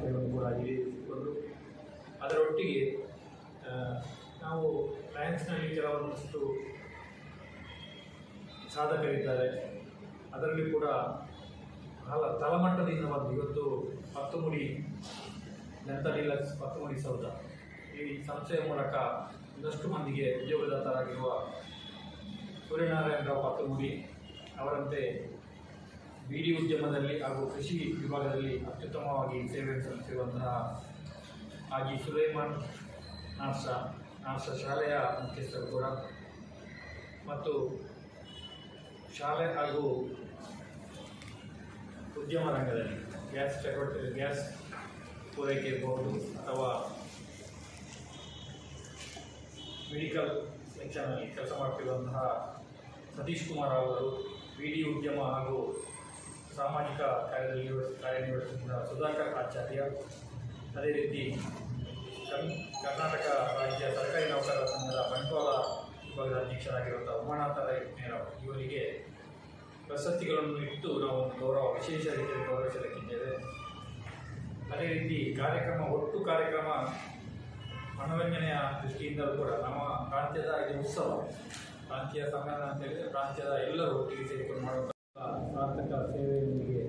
ಶುಭಾಶಯಗಳನ್ನು ಕೂಡ ಈಡೇರಿಸಿಕೊಂಡು ಅದರೊಟ್ಟಿಗೆ ನಾವು ಲಯನ್ಸ್ನಲ್ಲಿ ಕೆಲವೊಂದಷ್ಟು ಸಾಧಕರಿದ್ದಾರೆ. ಅದರಲ್ಲಿ ಕೂಡ ಹಲ ತಳಮಟ್ಟದಿಂದ ಬಂದು ಇವತ್ತು ಪತ್ತುಮುಡಿ ಜನತಾ ಡೀಲಕ್ಸ್ ಪತ್ತುಮುಡಿ ಸೌಧ. ಈ ಸಂಸ್ಥೆಯ ಮೂಲಕ ಒಂದಷ್ಟು ಮಂದಿಗೆ ಉದ್ಯೋಗದಾತರಾಗಿರುವ ಸೂರ್ಯನಾರಾಯಣರಾವ್ ಪತ್ತು ಮುಡಿ ಅವರಂತೆ ಬೀಡಿ ಉದ್ಯಮದಲ್ಲಿ ಹಾಗೂ ಕೃಷಿ ವಿಭಾಗದಲ್ಲಿ ಅತ್ಯುತ್ತಮವಾಗಿ ಸೇವೆ ಸಲ್ಲಿಸಿರುವಂತಹ ಹಾಜಿ ಸುಲೈಮಾನ್ ನಾರ್ಸ ನಾರ್ಸ ಶಾಲೆಯ ಮುಖ್ಯಸ್ಥರು ಕೂಡ. ಮತ್ತು ಶಾಲೆ ಹಾಗೂ ಉದ್ಯಮ ರಂಗದಲ್ಲಿ ಗ್ಯಾಸ್ ಚಟುವಟಿಕೆ ಗ್ಯಾಸ್ ಪೂರೈಕೆ ಇರಬಹುದು ಅಥವಾ ಮೆಡಿಕಲ್ ಸೆಕ್ಷನಲ್ಲಿ ಕೆಲಸ ಮಾಡ್ತಿರುವಂತಹ ಸತೀಶ್ ಕುಮಾರ್ ಅವರು ಬಿಡಿ ಉದ್ಯಮ ಹಾಗೂ ಸಾಮಾಜಿಕ ಕಾರ್ಯದಲ್ಲಿ ನಿರ್ವಹಿಸ- ಕಾರ್ಯನಿರ್ವಹಿಸುತ್ತಿದ್ದ ಸುಧಾಕರ್ ಆಚಾರ್ಯ, ಅದೇ ರೀತಿ ಕರ್ನ್- ಕರ್ನಾಟಕ ರಾಜ್ಯ ಸರ್ಕಾರಿ ನೌಕರರ ಸಂಘದ ಬಂಟ್ವಾಳ ವಿಭಾಗದ ಅಧ್ಯಕ್ಷರಾಗಿರುವಂಥ ಉಮಾನಾಥ ರೈ ಮೇರವ್ ಇವರಿಗೆ ಪ್ರಶಸ್ತಿಗಳನ್ನು ಇಟ್ಟು ನಾವು ಒಂದು ಗೌರವ, ವಿಶೇಷ ರೀತಿಯಲ್ಲಿ ಗೌರವಿಸಲಿಕ್ಕಿದ್ದೇವೆ ಅದೇ ರೀತಿ ಕಾರ್ಯಕ್ರಮ, ಒಟ್ಟು ಕಾರ್ಯಕ್ರಮ ಮನೋರಂಜನೆಯ ದೃಷ್ಟಿಯಿಂದಲೂ ಕೂಡ ನಮ್ಮ ಪ್ರಾಂತ್ಯದ ಇದು ಉತ್ಸವ, ಪ್ರಾಂತೀಯ ಸಮ್ಮೇಳನ ಅಂತ ಹೇಳಿದರೆ ಪ್ರಾಂತ್ಯದ ಎಲ್ಲರೂ ಒಟ್ಟಿಗೆ ಸೇರಿಕೊಂಡು ಮಾಡುವಂತಹ ಸಾರ್ಥಕ ಸೇವೆಯೊಂದಿಗೆ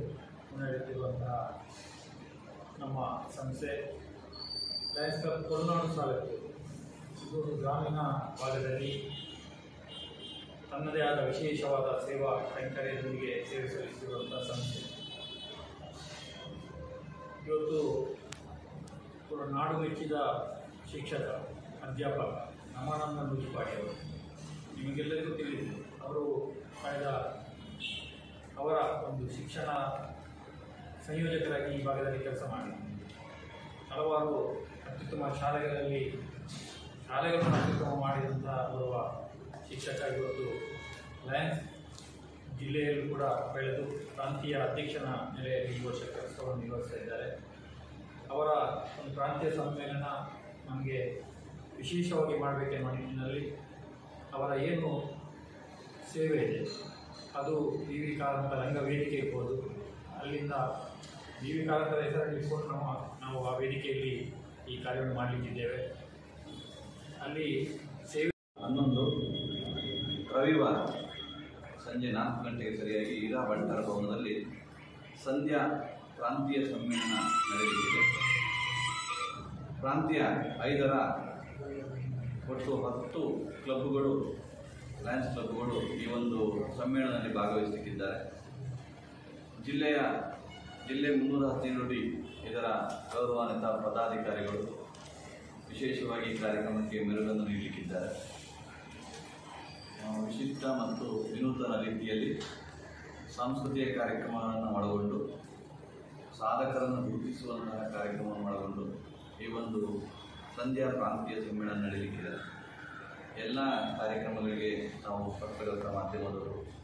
ಮುನ್ನಡೆಯುತ್ತಿರುವಂತಹ ನಮ್ಮ ಸಂಸ್ಥೆ ಲಯನ್ಸ್ ಕ್ಲಬ್ ಕೊರನಾಡು ಇದು ಗ್ರಾಮೀಣ ಭಾಗದಲ್ಲಿ ತನ್ನದೇ ಆದ ವಿಶೇಷವಾದ ಸೇವಾ ಕೈಂಕರ್ಯದೊಂದಿಗೆ ಸೇವೆ ಸಲ್ಲಿಸಿರುವಂಥ ಸಂಸ್ಥೆ. ಇವತ್ತು ನಾಡು ಮೆಚ್ಚಿದ ಶಿಕ್ಷಕ, ಅಧ್ಯಾಪಕ ನಮಾನಂದ ಮುಜಿಪಾಡಿ ಅವರು. ನಿಮಗೆಲ್ಲರಿಗೂ ತಿಳಿದಿದೆ, ಅವರು ಕಳೆದ ಅವರ ಒಂದು ಶಿಕ್ಷಣ ಸಂಯೋಜಕರಾಗಿ ಈ ಭಾಗದಲ್ಲಿ ಕೆಲಸ ಮಾಡಿ ಹಲವಾರು ಅತ್ಯುತ್ತಮ ಶಾಲೆಗಳಲ್ಲಿ ಶಾಲೆಗಳನ್ನು ಅತ್ಯುತ್ತಮ ಮಾಡಿದಂತಹ ಓರ್ವ ಶಿಕ್ಷಕ ಇವತ್ತು ಲಯನ್ಸ್ ಜಿಲ್ಲೆಯಲ್ಲೂ ಕೂಡ ಬೆಳೆದು ಪ್ರಾಂತೀಯ ಅಧ್ಯಕ್ಷನ ನೆಲೆಯಲ್ಲಿ ಈ ವರ್ಷ ಕೆಲಸವನ್ನು ನಿರ್ವಹಿಸ್ತಾ ಇದ್ದಾರೆ. ಅವರ ಒಂದು ಪ್ರಾಂತೀಯ ಸಮ್ಮೇಳನ ನಮಗೆ ವಿಶೇಷವಾಗಿ ಮಾಡಬೇಕೆನ್ನುವ ನಿಟ್ಟಿನಲ್ಲಿ ಅವರ ಏನು ಸೇವೆ ಇದೆ ಅದು ವಿ ವಿ ಕಾರಂತ ರಂಗ ವೇದಿಕೆ ಇರ್ಬೋದು. ಅಲ್ಲಿಂದ ವಿ ವಿ ಕಾರಂತರ ಹೆಸರಲ್ಲಿ ಇಟ್ಕೊಂಡು ನಾವು ನಾವು ಆ ವೇದಿಕೆಯಲ್ಲಿ ಈ ಕಾರ್ಯವನ್ನು ಮಾಡಲಿಕ್ಕಿದ್ದೇವೆ. ಅಲ್ಲಿ ಸೇವೆ ಹನ್ನೊಂದು, ರವಿವಾರ ಸಂಜೆ ನಾಲ್ಕು ಗಂಟೆಗೆ ಸರಿಯಾಗಿ ಇರಾ ಬಂಟರ ಭವನದಲ್ಲಿ ಸಂಧ್ಯಾ ಪ್ರಾಂತೀಯ ಸಮ್ಮೇಳನ ನಡೆಯಲಿದೆ. ಪ್ರಾಂತೀಯ ಐದರ ಒಟ್ಟು ಹತ್ತು ಕ್ಲಬ್ಗಳು, ಲಯನ್ಸ್ ಕ್ಲಬ್ಗಳು ಈ ಒಂದು ಸಮ್ಮೇಳನದಲ್ಲಿ ಭಾಗವಹಿಸಲಿಕ್ಕಿದ್ದಾರೆ. ಜಿಲ್ಲೆಯ ಜಿಲ್ಲೆ ಮುನ್ನೂರ ಹದಿನೇಳು ಇದರ ಗೌರವಾನ್ವಿತ ಪದಾಧಿಕಾರಿಗಳು ವಿಶೇಷವಾಗಿ ಈ ಕಾರ್ಯಕ್ರಮಕ್ಕೆ ಮೆರುಗನ್ನು ನೀಡಲಿಕ್ಕಿದ್ದಾರೆ. ವಿಶಿಷ್ಟ ಮತ್ತು ವಿನೂತನ ರೀತಿಯಲ್ಲಿ ಸಾಂಸ್ಕೃತಿಕ ಕಾರ್ಯಕ್ರಮಗಳನ್ನು ಒಳಗೊಂಡು, ಸಾಧಕರನ್ನು ಗುರುತಿಸುವಂತಹ ಕಾರ್ಯಕ್ರಮವನ್ನು ಒಳಗೊಂಡು ಈ ಒಂದು ಸಂಧ್ಯಾ ಪ್ರಾಂತೀಯ ಸಮ್ಮೇಳನ ನಡೆಯಲಿಕ್ಕಿದೆ. ಎಲ್ಲ ಕಾರ್ಯಕ್ರಮಗಳಿಗೆ ನಾವು ಪತ್ರಕರ್ತ ಮಾಧ್ಯಮದವರು